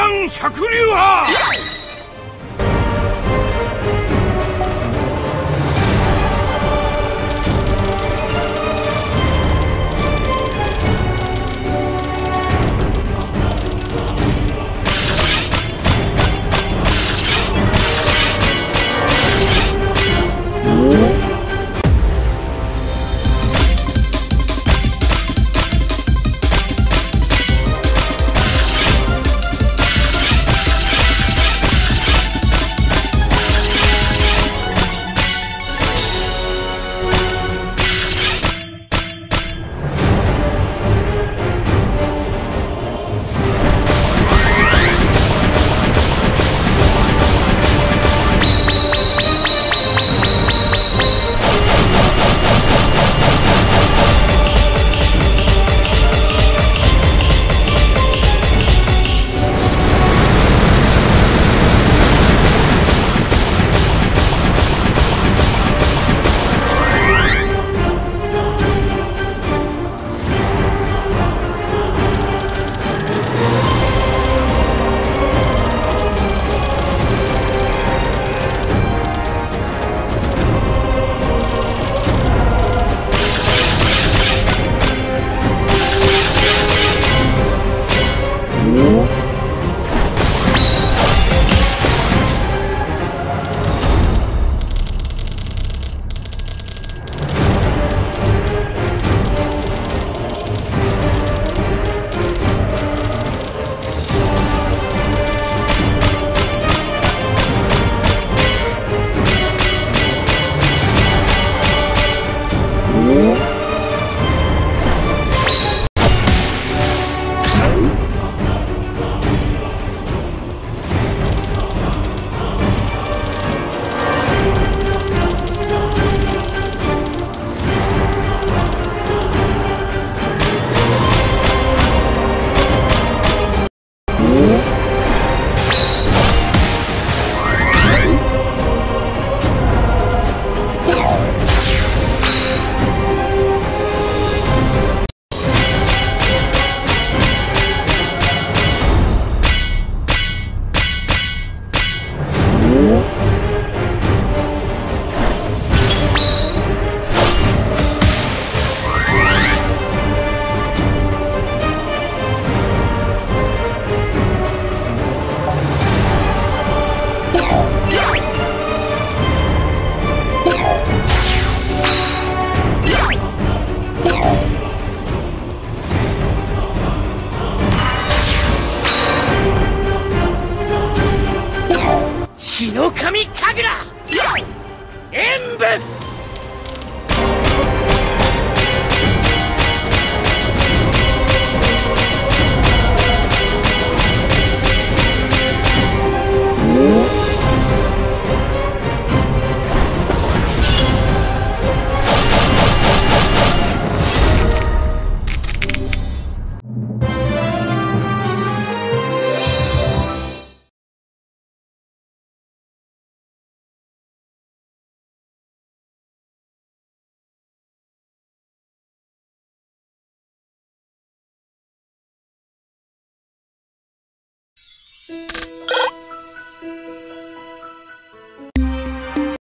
ン百竜派。Thank you. 神楽演武